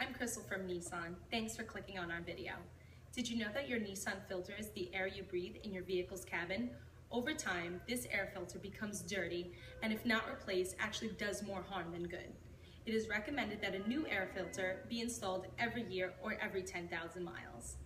I'm Crystal from Nissan. Thanks for clicking on our video. Did you know that your Nissan filters the air you breathe in your vehicle's cabin? Over time, this air filter becomes dirty and if not replaced, actually does more harm than good. It is recommended that a new air filter be installed every year or every 10,000 miles.